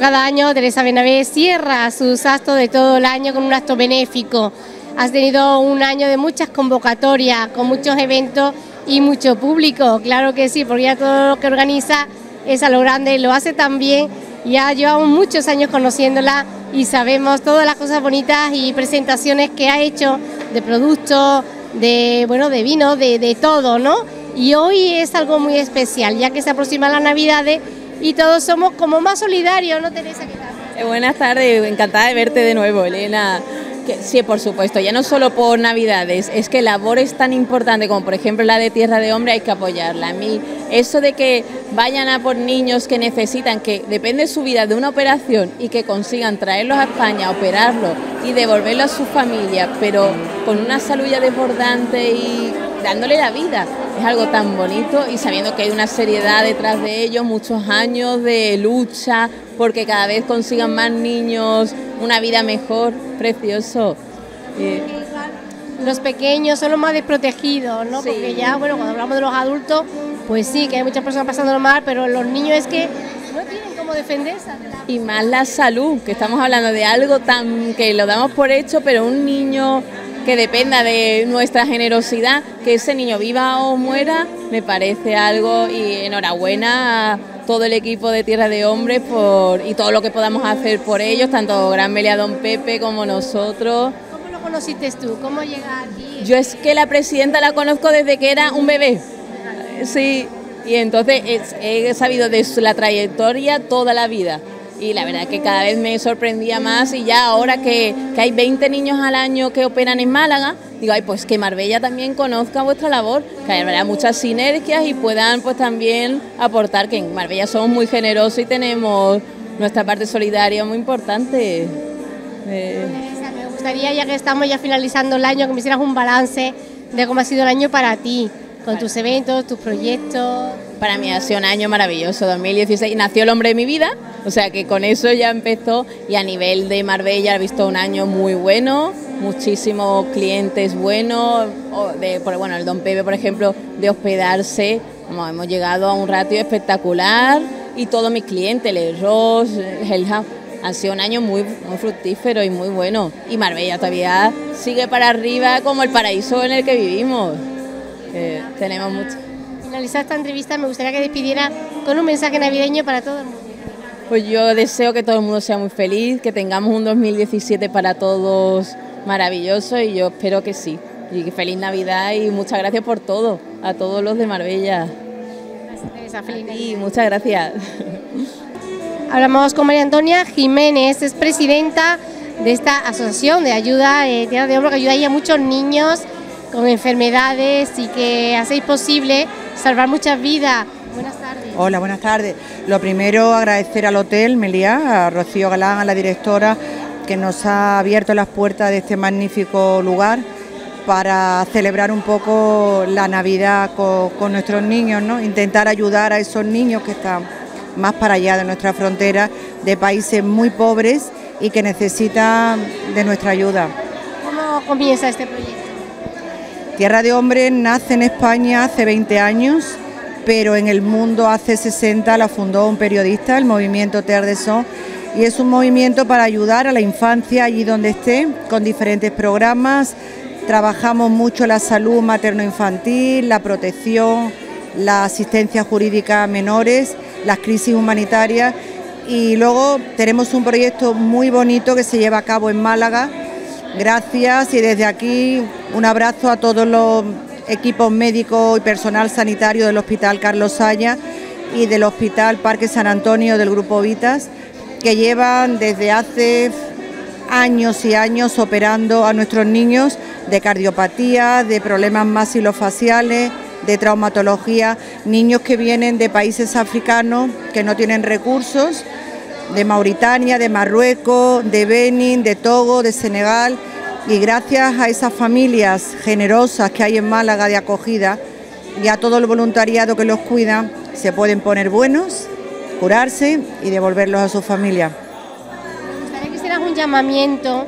Cada año, Teresa Benavés cierra sus actos de todo el año con un acto benéfico. Has tenido un año de muchas convocatorias, con muchos eventos y mucho público, claro que sí, porque ya todo lo que organiza es a lo grande, lo hace también. Ya llevamos muchos años conociéndola y sabemos todas las cosas bonitas y presentaciones que ha hecho de productos, de bueno, de vino, de, de todo, ¿no? Y hoy es algo muy especial, ya que se aproximan las Navidades y todos somos como más solidarios, ¿no, Teresa? Eh, buenas tardes, encantada de verte de nuevo, Elena. sí, por supuesto, ya no solo por Navidades, es que labores tan importantes como por ejemplo la de Tierra de Hombre hay que apoyarla. A mí, eso de que vayan a por niños que necesitan, que depende su vida de una operación y que consigan traerlos a España, operarlos y devolverlos a su familia, pero con una salud ya desbordante y dándole la vida es algo tan bonito y sabiendo que hay una seriedad detrás de ellos, muchos años de lucha porque cada vez consigan más niños una vida mejor, precioso. Eh, los pequeños son los más desprotegidos, ¿no? Porque ya, bueno, cuando hablamos de los adultos, pues sí, que hay muchas personas pasándolo mal, pero los niños es que no tienen cómo defenderse. Y más la salud, que estamos hablando de algo tan que lo damos por hecho, pero un niño que dependa de nuestra generosidad, que ese niño viva o muera, me parece algo y enhorabuena a todo el equipo de Tierra de Hombres por, y todo lo que podamos hacer por ellos, tanto Gran Melea Don Pepe como nosotros. ¿Cómo lo conociste tú? ¿Cómo llega aquí? Yo es que la presidenta la conozco desde que era un bebé. Sí, y entonces he sabido de la trayectoria toda la vida y la verdad que cada vez me sorprendía más y ya ahora que, hay 20 niños al año que operan en Málaga, digo, ay, pues que Marbella también conozca vuestra labor, que haya muchas sinergias y puedan pues también aportar, que en Marbella somos muy generosos y tenemos nuestra parte solidaria muy importante. Eh, me gustaría, ya que estamos ya finalizando el año, que me hicieras un balance de cómo ha sido el año para ti, con tus eventos, tus proyectos. Para mí ha sido un año maravilloso, 2016. Nació el hombre de mi vida, o sea que con eso ya empezó. Y a nivel de Marbella he visto un año muy bueno, muchísimos clientes buenos. De, bueno, el Don Pepe, por ejemplo, de hospedarse. hemos llegado a un ratio espectacular y todos mis clientes, el Ross, el han sido un año muy, muy fructífero y muy bueno. Y Marbella todavía sigue para arriba como el paraíso en el que vivimos. Tenemos mucho. Finalizar esta entrevista, me gustaría que despidiera con un mensaje navideño para todo el mundo. Pues yo deseo que todo el mundo sea muy feliz, que tengamos un 2017 para todos maravilloso y yo espero que sí. Y feliz Navidad y muchas gracias por todo, a todos los de Marbella. Gracias, Teresa. Feliz Y muchas gracias. Hablamos con María Antonia Jiménez, es presidenta de esta asociación de ayuda Tierra de Hombro que ayuda a muchos niños con enfermedades y que hacéis posible salvar muchas vidas. Buenas tardes. Hola, buenas tardes. Lo primero, agradecer al Hotel Meliá, a Rocío Galán, a la directora, que nos ha abierto las puertas de este magnífico lugar para celebrar un poco la Navidad con, con nuestros niños, ¿no? intentar ayudar a esos niños que están más para allá de nuestra frontera, de países muy pobres y que necesitan de nuestra ayuda. ¿Cómo comienza este proyecto? Tierra de Hombres nace en España hace 20 años, pero en el mundo hace 60 la fundó un periodista, el movimiento Terre de Son, y es un movimiento para ayudar a la infancia allí donde esté, con diferentes programas. Trabajamos mucho la salud materno-infantil, la protección, la asistencia jurídica a menores las crisis humanitarias y luego tenemos un proyecto muy bonito que se lleva a cabo en Málaga. Gracias y desde aquí un abrazo a todos los equipos médicos y personal sanitario del Hospital Carlos Saya y del Hospital Parque San Antonio del Grupo Vitas, que llevan desde hace años y años operando a nuestros niños de cardiopatía, de problemas masilofaciales, de traumatología, niños que vienen de países africanos que no tienen recursos, de Mauritania, de Marruecos, de Benin, de Togo, de Senegal, y gracias a esas familias generosas que hay en Málaga de acogida y a todo el voluntariado que los cuida, se pueden poner buenos, curarse y devolverlos a su familia. Me gustaría que hicieras un llamamiento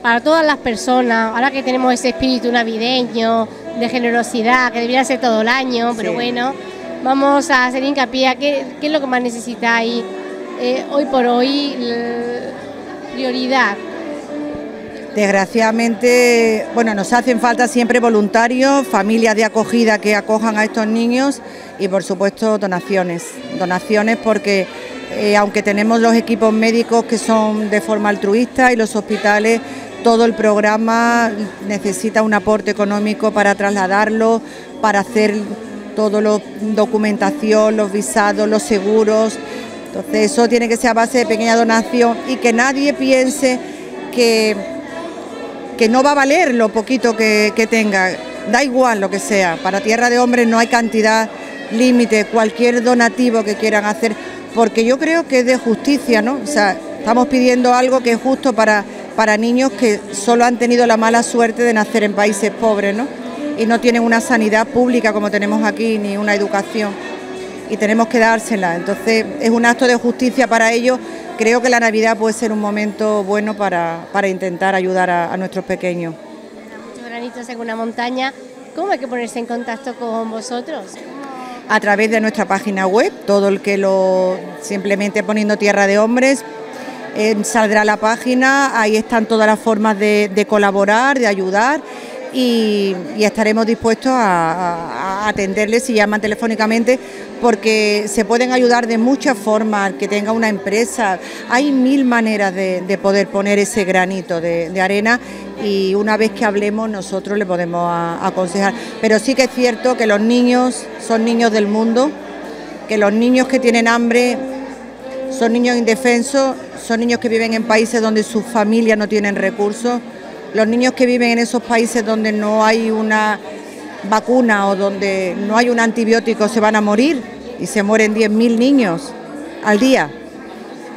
para todas las personas, ahora que tenemos ese espíritu navideño, de generosidad, que debería ser todo el año, pero bueno, vamos a hacer hincapié qué, qué es lo que más necesitáis eh, hoy por hoy, prioridad. Desgraciadamente, bueno, nos hacen falta siempre voluntarios, familias de acogida que acojan a estos niños y por supuesto donaciones. Donaciones porque eh, aunque tenemos los equipos médicos que son de forma altruista y los hospitales todo el programa necesita un aporte económico para trasladarlo, para hacer todo lo documentación, los visados, los seguros. Entonces eso tiene que ser a base de pequeña donación y que nadie piense que, que no va a valer lo poquito que, tenga. Da igual lo que sea. Para Tierra de Hombres no hay cantidad límite, cualquier donativo que quieran hacer, porque yo creo que es de justicia, ¿no? O sea, estamos pidiendo algo que es justo para para niños que solo han tenido la mala suerte de nacer en países pobres, ¿no? Y no tienen una sanidad pública como tenemos aquí, ni una educación. Y tenemos que dársela. Entonces, es un acto de justicia para ellos. Creo que la Navidad puede ser un momento bueno para, intentar ayudar a, nuestros pequeños. Muchos granitos en una montaña. ¿Cómo hay que ponerse en contacto con vosotros? A través de nuestra página web, todo el que lo simplemente poniendo Tierra de Hombres saldrá la página, ahí están todas las formas de, colaborar, de ayudar y, estaremos dispuestos a, atenderles si llaman telefónicamente porque se pueden ayudar de muchas formas, que tenga una empresa, hay mil maneras de, poder poner ese granito de, arena y una vez que hablemos nosotros le podemos aconsejar. Pero sí que es cierto que los niños son niños del mundo, que los niños que tienen hambre son niños indefensos son niños que viven en países donde sus familias no tienen recursos, los niños que viven en esos países donde no hay una vacuna o donde no hay un antibiótico se van a morir y se mueren 10.000 niños al día.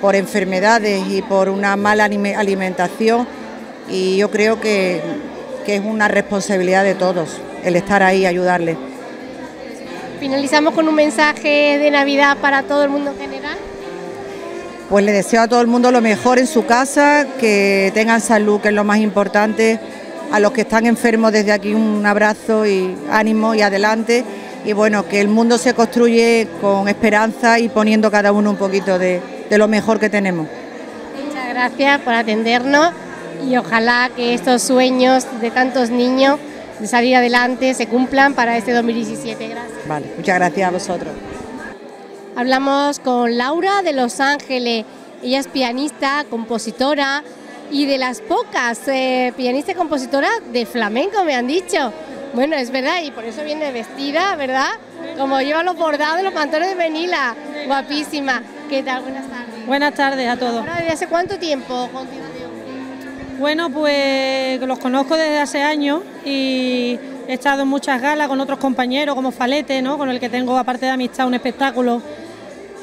por enfermedades y por una mala alimentación y yo creo que, que es una responsabilidad de todos el estar ahí y ayudarles. Finalizamos con un mensaje de Navidad para todo el mundo en general. Pues le deseo a todo el mundo lo mejor en su casa, que tengan salud, que es lo más importante. A los que están enfermos desde aquí un abrazo y ánimo y adelante. Y bueno, que el mundo se construye con esperanza y poniendo cada uno un poquito de, de lo mejor que tenemos. Muchas gracias por atendernos y ojalá que estos sueños de tantos niños de salir adelante se cumplan para este 2017. Gracias. Vale, muchas gracias a vosotros. Hablamos con Laura de Los Ángeles. Ella es pianista, compositora y de las pocas eh, pianistas y compositora de flamenco, me han dicho. Bueno, es verdad, y por eso viene vestida, ¿verdad? Como lleva los bordados, los pantalones de Venila. Guapísima. ¿Qué tal? Buenas tardes. Buenas tardes a todos. ¿Desde hace cuánto tiempo contigo? Bueno, pues los conozco desde hace años y he estado en muchas galas con otros compañeros como Falete, ¿no? con el que tengo aparte de amistad un espectáculo.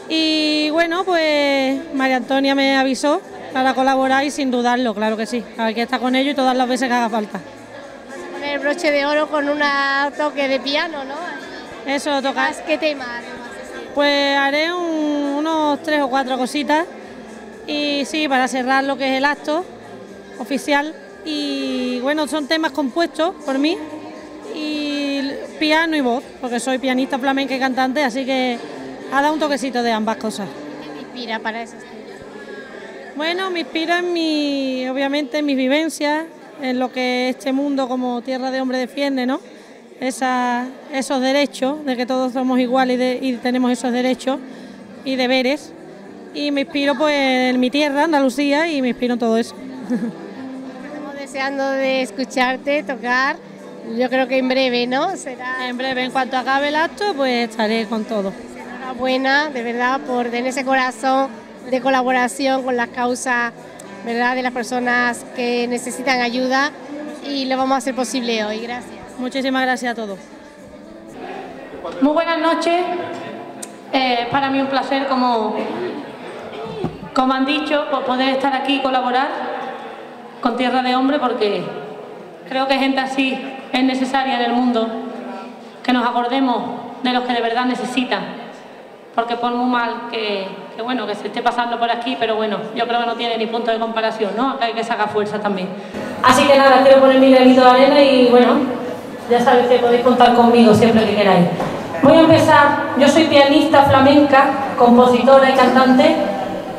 Y bueno, pues María Antonia me avisó para colaborar y sin dudarlo, claro que sí. A ver que está con ellos y todas las veces que haga falta. Vas a poner el broche de oro con un toque de piano, ¿no? Eso, toca. ¿Qué tema? Pues haré unos tres o cuatro cositas y sí, para cerrar lo que es el acto oficial y bueno, son temas compuestos por mí y piano y voz, porque soy pianista flamenca y cantante, así que ha dado un toquecito de ambas cosas. ¿Qué te inspira para esos temas? Bueno, me inspira en mi, obviamente en mis vivencias, en lo que este mundo como tierra de hombre defiende, ¿no? esos derechos, de que todos somos iguales y, y tenemos esos derechos y deberes. Y me inspiro pues en mi tierra, Andalucía, y me inspiro en todo eso. deseando de escucharte tocar. Yo creo que en breve, ¿no? Será en breve, en cuanto acabe el acto, pues estaré con todo. Enhorabuena, de verdad, por tener ese corazón de colaboración con las causas, ¿verdad? De las personas que necesitan ayuda y lo vamos a hacer posible hoy. Gracias. Muchísimas gracias a todos. Muy buenas noches. Eh, para mí un placer, como, como han dicho, poder estar aquí y colaborar con Tierra de Hombre porque creo que gente así es necesaria en el mundo, que nos acordemos de los que de verdad necesitan, porque por muy mal que, bueno, que se esté pasando por aquí, pero bueno, yo creo que no tiene ni punto de comparación, ¿no? Acá hay que sacar fuerza también. Así que nada, quiero poner mi granito de arena y bueno, ya sabéis que podéis contar conmigo siempre que queráis. Voy a empezar, yo soy pianista flamenca, compositora y cantante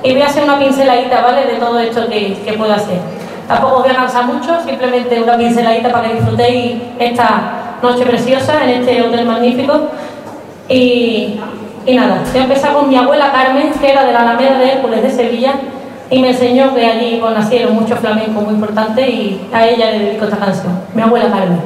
y voy a hacer una pinceladita, ¿vale? De todo esto que, que puedo hacer. Tampoco voy a cansar mucho, simplemente una pinceladita para que disfrutéis esta noche preciosa en este hotel magnífico. Y, y nada, voy a empezar con mi abuela Carmen, que era de la Alameda de Hércules de Sevilla, y me enseñó que allí nacieron muchos flamencos muy importantes y a ella le dedico esta canción, mi abuela Carmen.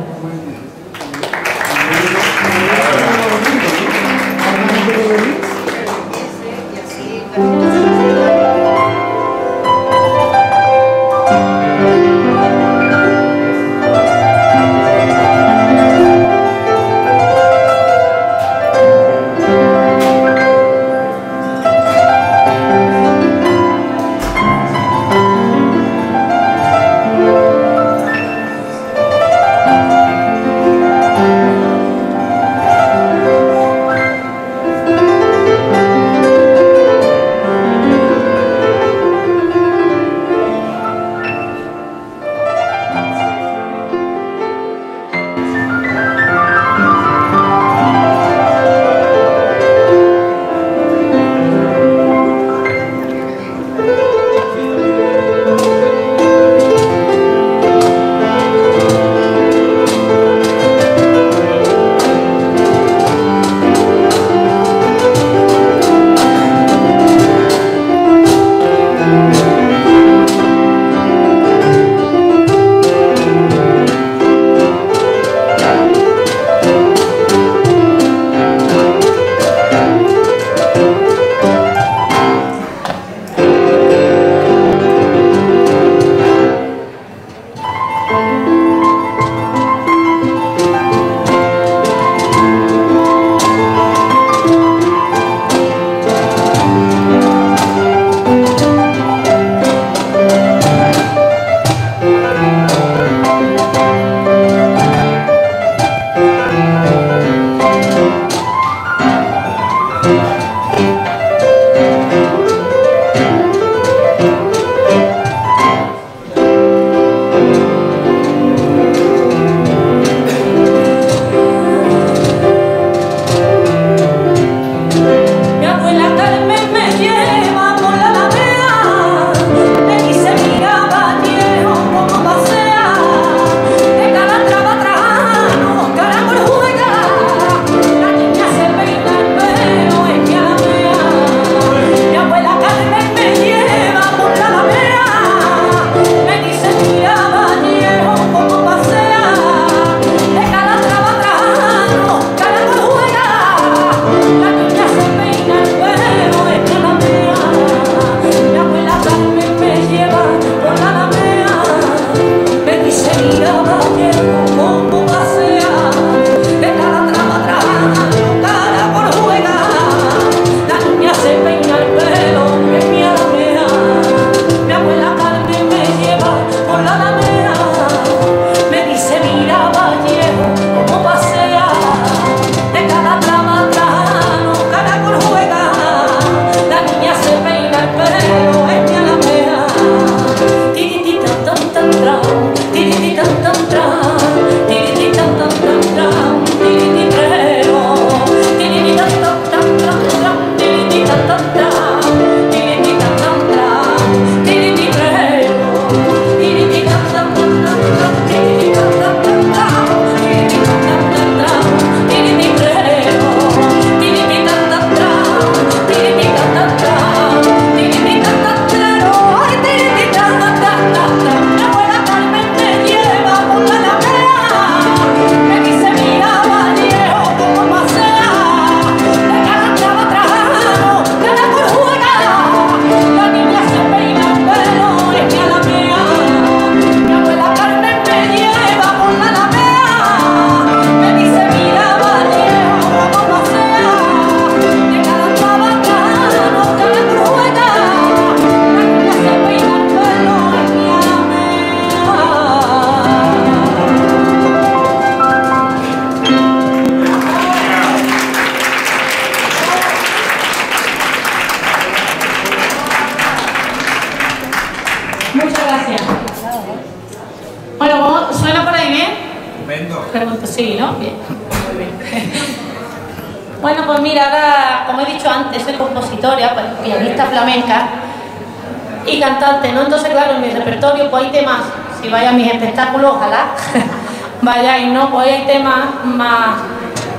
¿No? Entonces, claro, en mi repertorio pues hay temas, si vais a mis espectáculos, ojalá, vayáis, ¿no? Pues hay temas más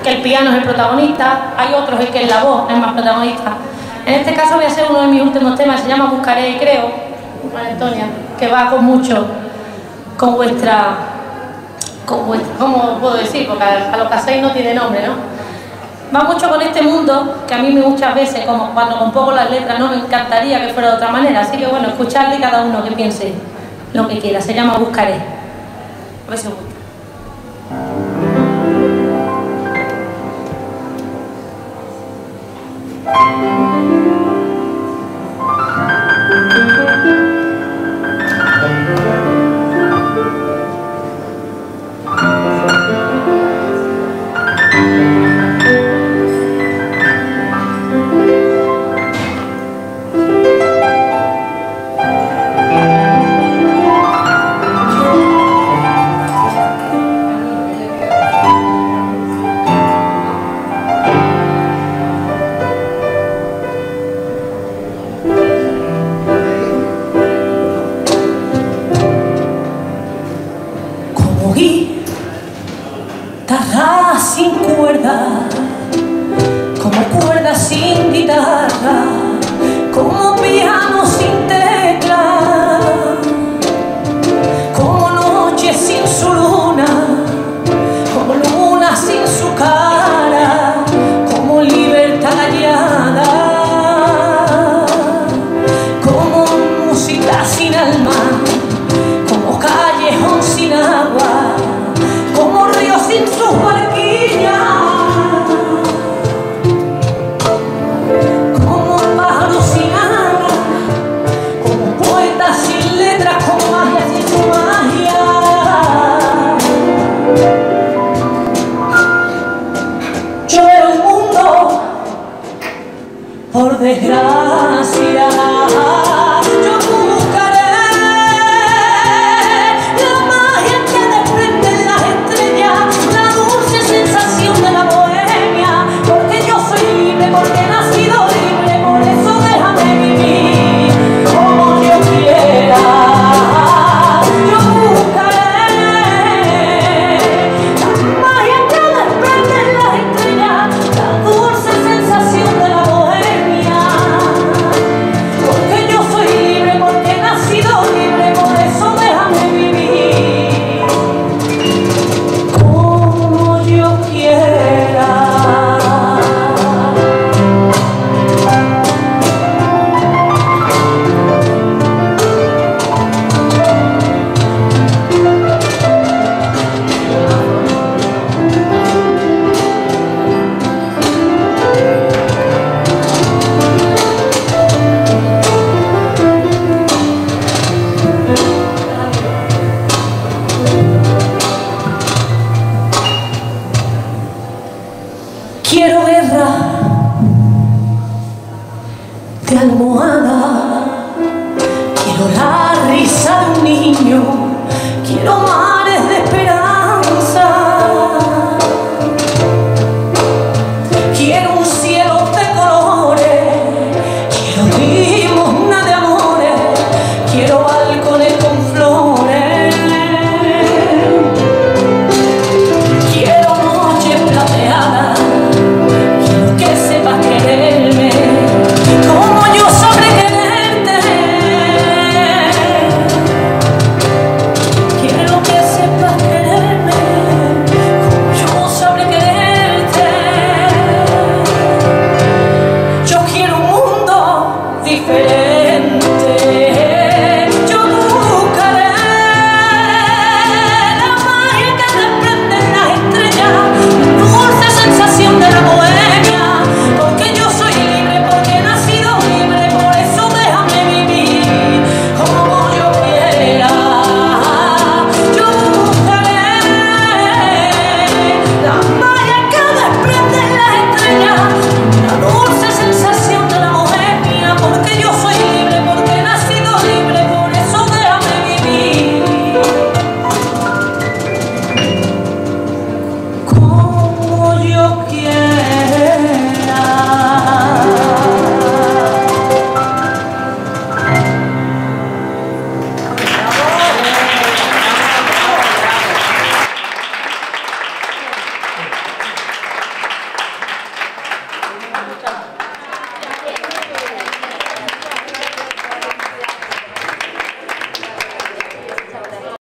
que el piano es el protagonista, hay otros en que la voz es más protagonista. En este caso voy a hacer uno de mis últimos temas, se llama Buscaré y Creo, María Antonia, que va con mucho, con vuestra, con vuestra, ¿cómo puedo decir? Porque a, lo que hacéis no tiene nombre, ¿no? Va mucho con este mundo, que a mí muchas veces, como cuando compongo las letras, no me encantaría que fuera de otra manera, así que bueno, escucharle cada uno que piense lo que quiera, se llama Buscaré. A ver si os gusta.